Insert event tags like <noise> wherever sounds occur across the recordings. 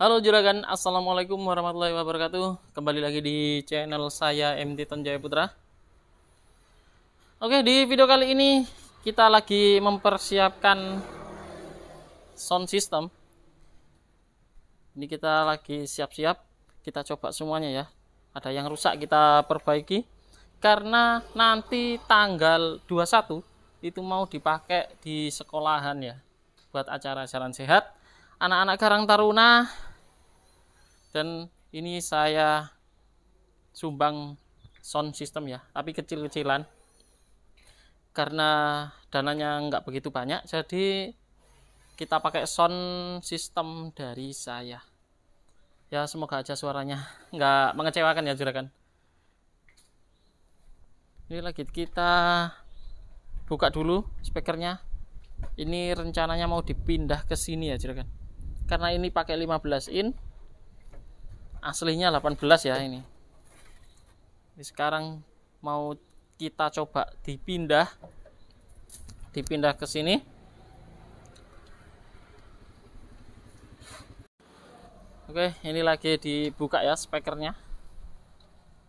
Halo juragan, assalamualaikum warahmatullahi wabarakatuh. Kembali lagi di channel saya MT Tonjaya Putra. Oke, di video kali ini kita lagi mempersiapkan sound system. Ini kita lagi siap-siap, kita coba semuanya ya. Ada yang rusak kita perbaiki karena nanti tanggal 21 itu mau dipakai di sekolahan ya buat acara jalan sehat anak-anak Karang Taruna dan ini saya sumbang sound system ya tapi kecil-kecilan. Karena dananya nggak begitu banyak jadi kita pakai sound system dari saya. Ya semoga aja suaranya nggak mengecewakan ya juragan. Ini lagi kita buka dulu speakernya. Ini rencananya mau dipindah ke sini ya juragan. Karena ini pakai 15 in aslinya 18 ya ini. Ini sekarang mau kita coba dipindah dipindah ke sini. Oke ini lagi dibuka ya speakernya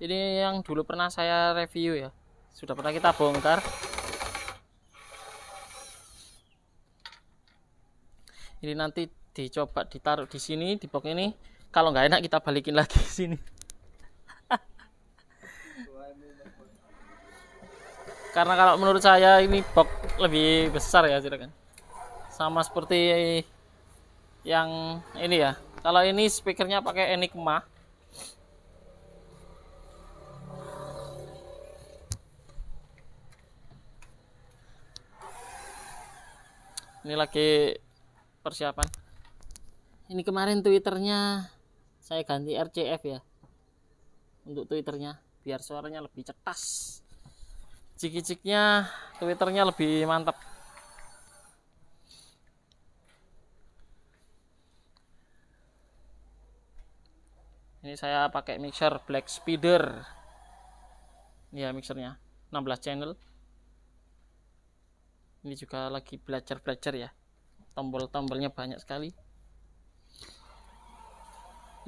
ini yang dulu pernah saya review ya. Sudah pernah kita bongkar. Ini nanti dicoba ditaruh di sini di box ini kalau nggak enak kita balikin lagi <laughs> sini. Karena kalau menurut saya ini box lebih besar ya kan sama seperti yang ini ya. Kalau ini speakernya pakai Enigma. Ini lagi persiapan. Ini kemarin twitternya saya ganti RCF ya. Untuk twitternya biar suaranya lebih cetas. Cik-ciknya twitternya lebih mantap ini saya pakai mixer black speeder. Ini ya mixernya 16 channel. Ini juga lagi belajar-belajar ya. Tombol-tombolnya banyak sekali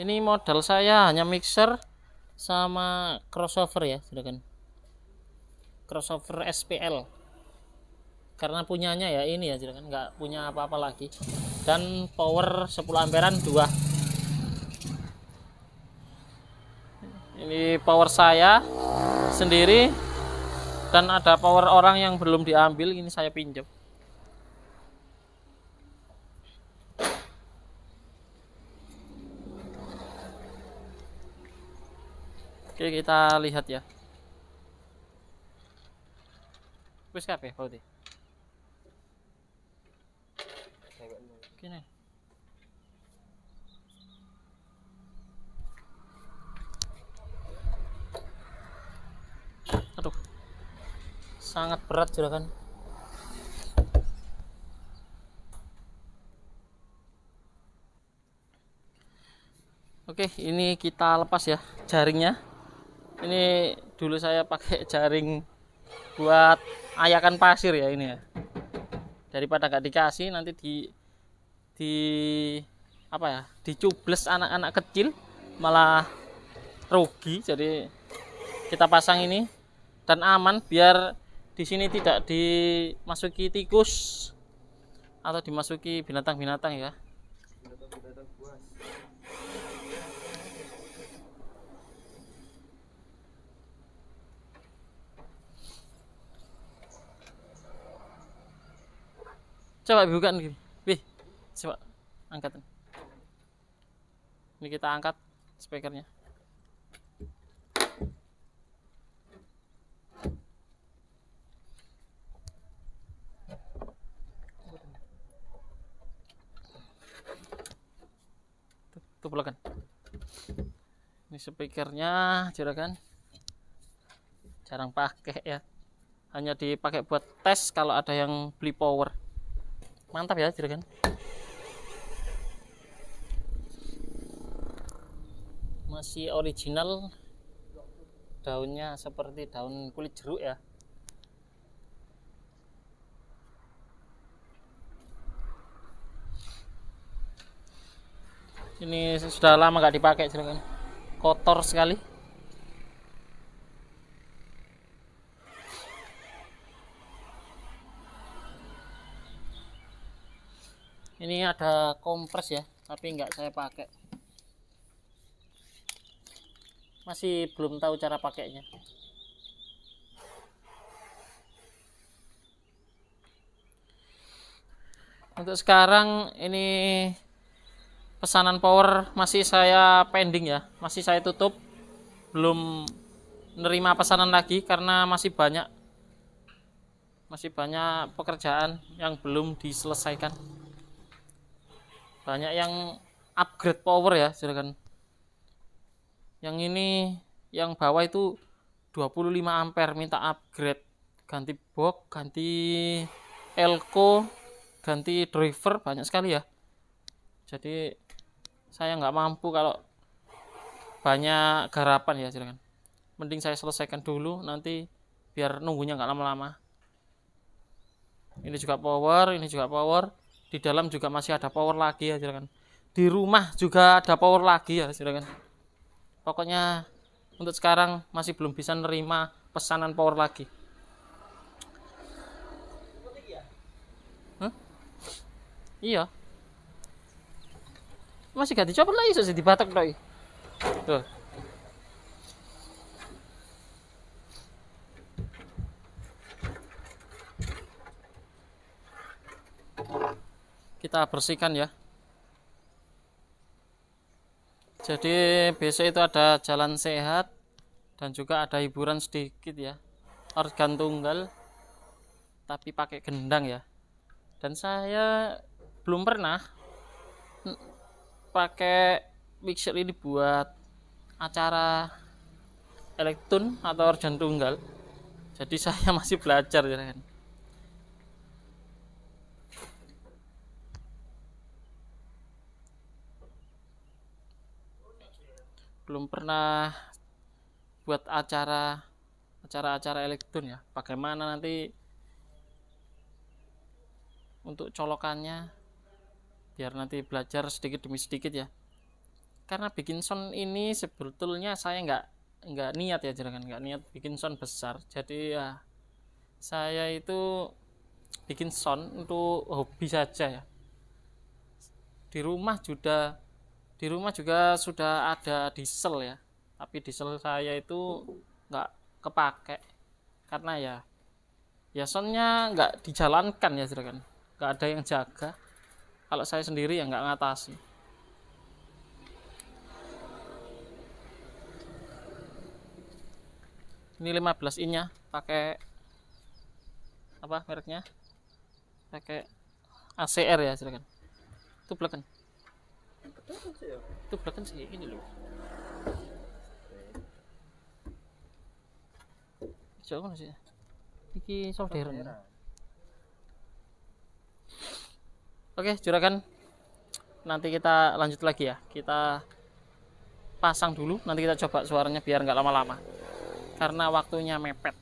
ini modal saya hanya mixer sama crossover ya sudah kan crossover SPL karena punyanya ya ini ya sudah kan nggak punya apa-apa lagi. Dan power 10 amperan 2 ini power saya sendiri. Dan ada power orang yang belum diambil ini saya pinjam Oke, kita lihat ya. Wis kabeh berarti. Gini. Aduh. Sangat berat juga kan. Oke, ini kita lepas ya jaringnya ini dulu saya pakai jaring buat ayakan pasir ya ini ya. Daripada gak dikasih nanti di di apa ya dicubles anak-anak kecil malah rugi. Jadi kita pasang ini dan aman biar di sini tidak dimasuki tikus atau dimasuki binatang-binatang ya coba buka nih. Wih, coba angkat ini. Kita angkat speakernya. Tuh, tuh kan ini speakernya juragan. Jarang pakai ya. Hanya dipakai buat tes kalau ada yang beli power mantap ya kan masih original. Daunnya seperti daun kulit jeruk ya. Ini sudah lama nggak dipakai juragan. Kotor sekali ini ada kompres ya tapi nggak saya pakai. Masih belum tahu cara pakainya. Untuk sekarang ini pesanan power masih saya pending ya masih saya tutup. Belum nerima pesanan lagi karena masih banyak masih banyak pekerjaan yang belum diselesaikan banyak yang upgrade power ya silakan yang ini yang bawah itu 25 ampere minta upgrade. Ganti box ganti elko ganti driver banyak sekali ya. Jadi saya nggak mampu kalau banyak garapan ya silakan mending saya selesaikan dulu nanti biar nunggunya nggak lama-lama. Ini juga power ini juga power di dalam juga masih ada power lagi ya silakan. Di rumah juga ada power lagi ya silakan. Pokoknya untuk sekarang masih belum bisa nerima pesanan power lagi. Iya. Masih gak dicopot lagi sih di batak doi kita bersihkan ya. Jadi besok itu ada jalan sehat dan juga ada hiburan sedikit ya. Organ tunggal tapi pakai gendang ya. Dan saya belum pernah pakai mixer ini buat acara elektron atau organ tunggal. Jadi <laughs> saya masih belajar ya kan belum pernah buat acara acara-acara elektron ya. Bagaimana nanti untuk colokannya biar nanti belajar sedikit demi sedikit ya. Karena bikin sound ini sebetulnya saya nggak nggak niat ya jangan nggak niat bikin sound besar. Jadi ya saya itu bikin sound untuk hobi saja ya. Di rumah juga di rumah juga sudah ada diesel ya. Tapi diesel saya itu nggak kepake. Karena ya ya soundnya nggak dijalankan ya kan nggak ada yang jaga. Kalau saya sendiri ya nggak ngatasi. Ini 15 innya pakai apa mereknya? Pakai ACR ya silakan itu belakang itu belakang sih ini loh jauh sih ini solderan Oke, juragan. Nanti kita lanjut lagi ya. Kita pasang dulu, nanti kita coba suaranya biar nggak lama-lama. Karena waktunya mepet.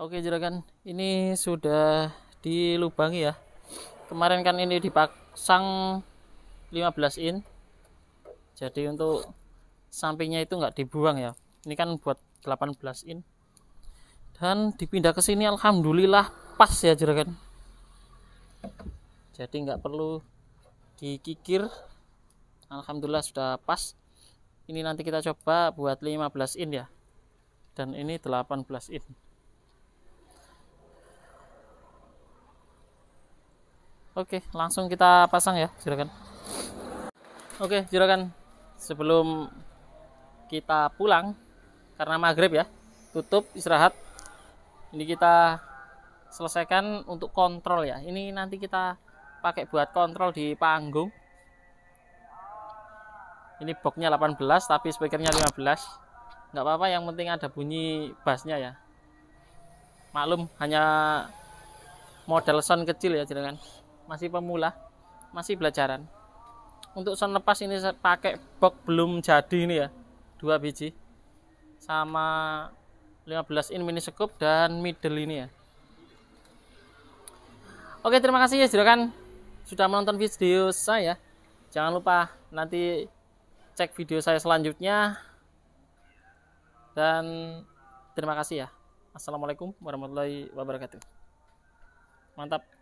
Oke, juragan. Ini sudah dilubangi ya. Kemarin kan ini dipasang 15 in. Jadi untuk sampingnya itu nggak dibuang ya. Ini kan buat 18 in. Dan dipindah ke sini alhamdulillah pas ya juragan jadi nggak perlu dikikir Alhamdulillah sudah pas ini nanti kita coba buat 15 in ya dan ini 18 in Oke langsung kita pasang ya silakan Oke silakan sebelum kita pulang karena maghrib ya tutup istirahat. Ini kita selesaikan untuk kontrol ya. Ini nanti kita pakai buat kontrol di panggung. Ini boxnya 18 tapi speakernya 15 nggak apa-apa yang penting ada bunyi bassnya ya. Maklum hanya model sound kecil ya jangan masih pemula masih belajaran untuk sound lepas ini saya pakai box belum jadi ini ya. Dua biji. Sama 15 in mini scoop dan middle ini ya. Oke terima kasih ya juragan sudah menonton video saya. jangan lupa nanti cek video saya selanjutnya. Dan terima kasih ya. Assalamualaikum warahmatullahi wabarakatuh. Mantap